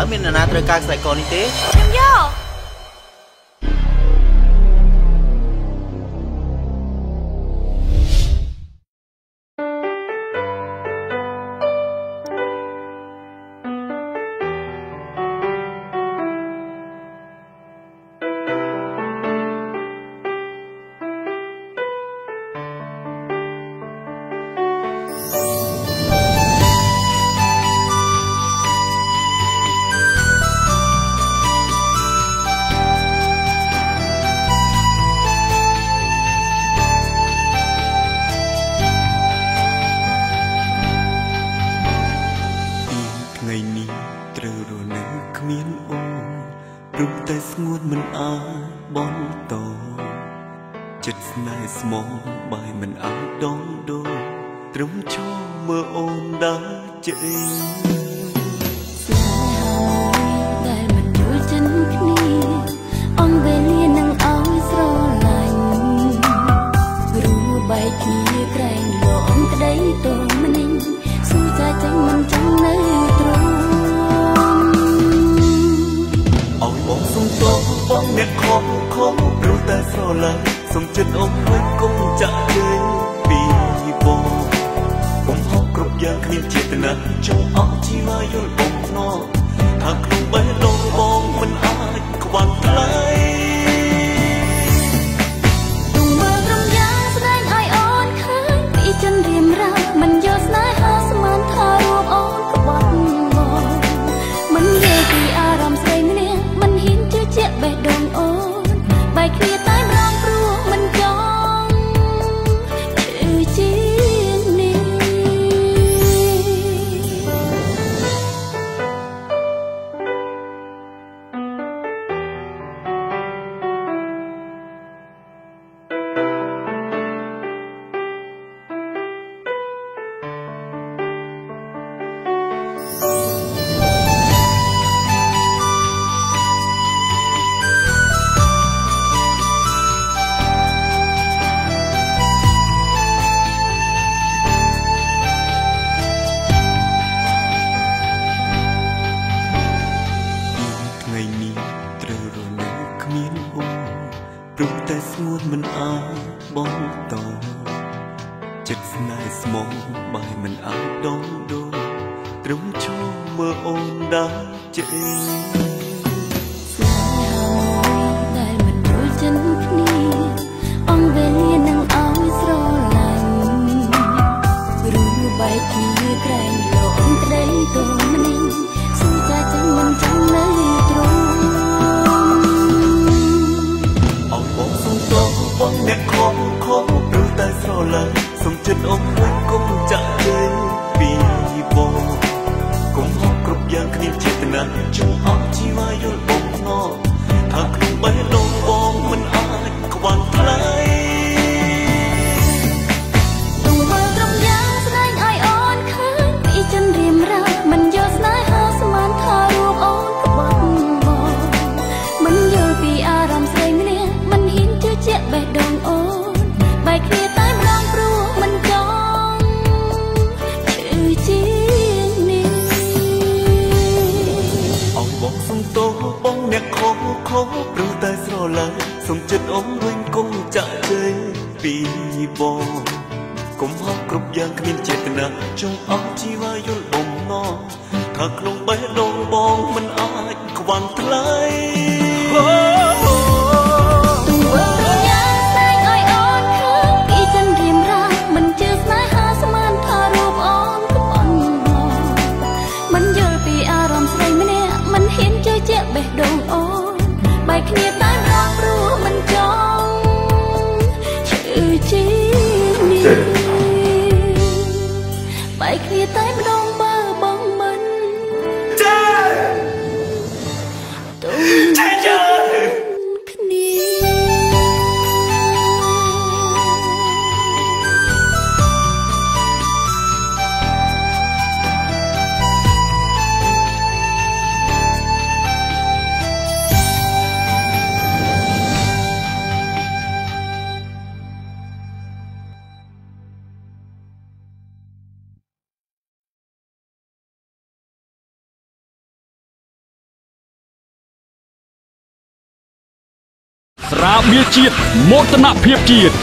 តើមាននរណាត្រូវការខ្សែកនេះទេខ្ញុំយក ព្រោះតែស្ងួតមិនអាចបន្តចិត្តស្នេហ៍ស្មងបាយមិនអាចដងដូរត្រឹមឈរមើលអូនដើរចេញស្នេហាមួយដែលមិនយល់ចិនគ្នាអងវេលានឹងឲ្យស្រឡាញ់រួបែកគ្នាក្រែងលងក្តីទោមនិញស៊ូចាចេញមិនចង់នៅ យបងសុំតបបងអ្នកខំខំព្រោះតែស្រឡាញ់សុំចិត្តអូនវិញគុំចាក់ជើងពីបងខ្ញុំហត់គ្រប់យ៉ាងគ្មានចេតនាចង់អស់ជីវ៉ាយល់បងណោថាក្នុងបេះដូងបងមិនអាចខ្វាន់ថ្លៃ មិនអាចបន្តចិត្តស្នេហ៍ស្មងបាយមិនអាចដងដូរត្រឹមឈរមើលអូនដើរចេញស្នេហាមួយដែលមិនយល់ចិនគ្គុំហត់គ្រប់យ៉ាងគ្មានចេតនាចង់អស់ជីវ៉ាយល់បំណងថាក្នុងបេះដូងបងមិនអាចខ្វាន់ថ្លៃទុំ ស្រាបៀរជាតិមោទនភាពជាតិ